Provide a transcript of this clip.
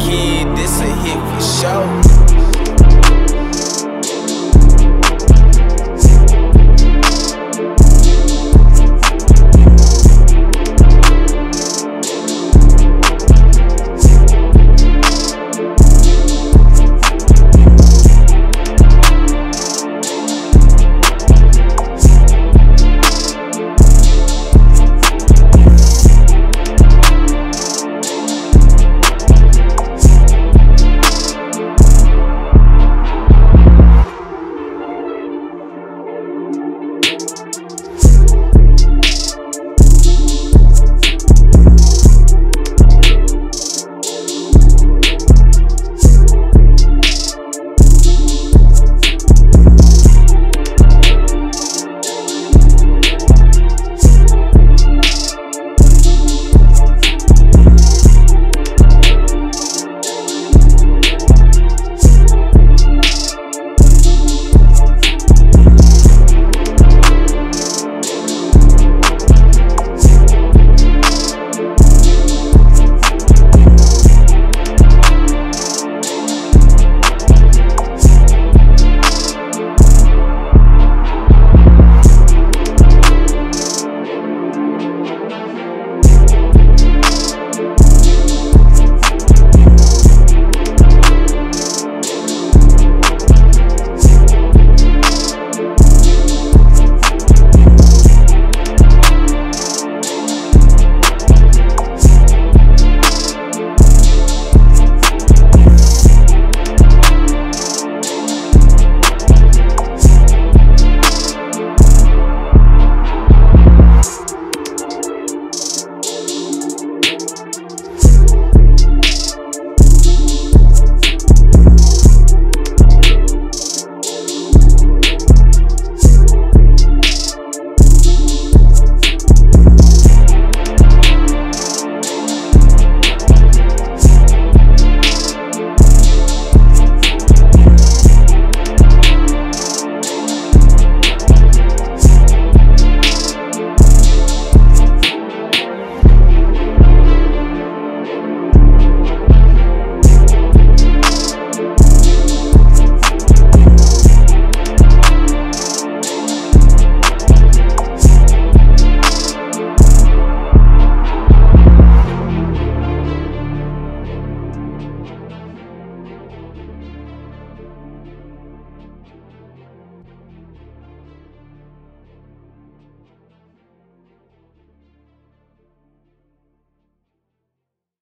kid, this a hit for sure.